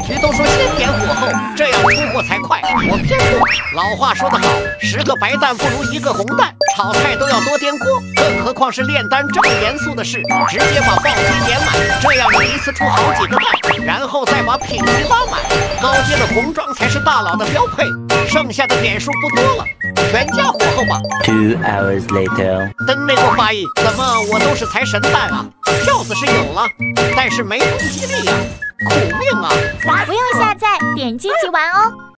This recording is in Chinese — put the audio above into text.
局都说先点火候，这样出货才快。我偏不。老话说得好，十个白蛋不如一个红蛋，炒菜都要多颠锅，更何况是炼丹这么严肃的事，直接把暴击点满，这样你一次出好几个蛋，然后再把品级拉满，高阶的红装才是大佬的标配。剩下的点数不多了，全家火候吧。Two hours later. 真没过发意，怎么我都是财神蛋啊？票子是有了，但是没攻击力呀、苦命啊！不用下载，点击即玩哦。